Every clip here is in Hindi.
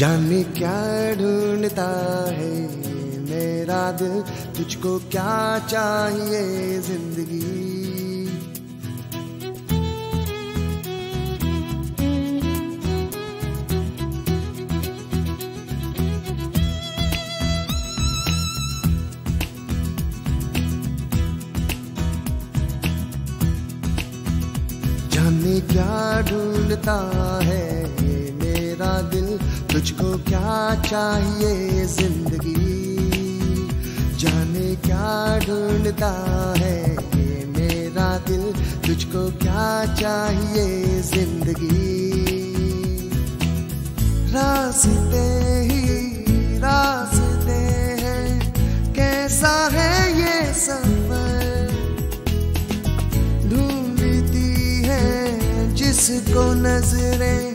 जाने क्या ढूंढता है मेरा दिल? तुझको क्या चाहिए ज़िंदगी? जाने क्या ढूंढता है मेरा दिल, तुझको क्या चाहिए ज़िंदगी? जाने क्या ढूंढता है ये मेरा दिल, तुझको क्या चाहिए ज़िंदगी? रास्ते ही रास्ते हैं, कैसा है ये सफ़र? ढूंढती है जिसको नज़रें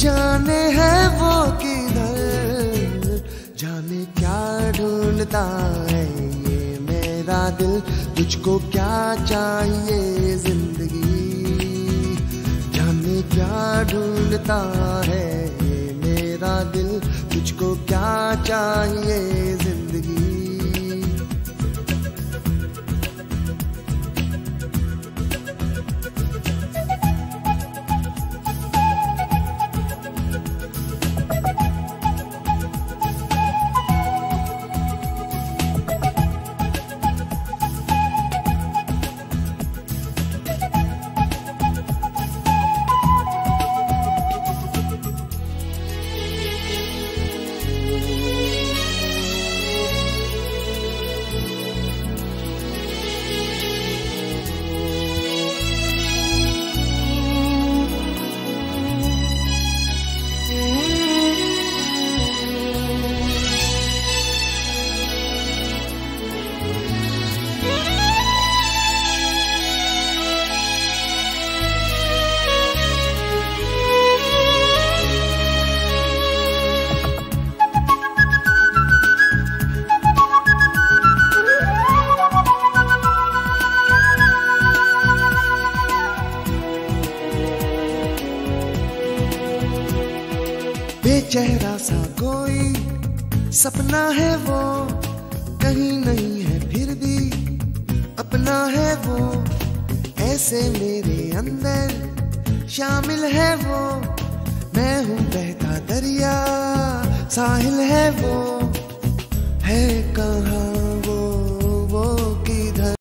जाने है वो किधर? जाने क्या ढूंढता है ये मेरा दिल? तुझको क्या चाहिए ज़िंदगी? जाने क्या ढूंढता है ये मेरा दिल? तुझको क्या चाहिए बेचेहरा सा कोई सपना है वो, कहीं नहीं है फिर भी। अपना है वो, ऐसे मेरे अंदर शामिल है वो। मैं हूँ बहता दरिया, साहिल है वो, है कहाँ?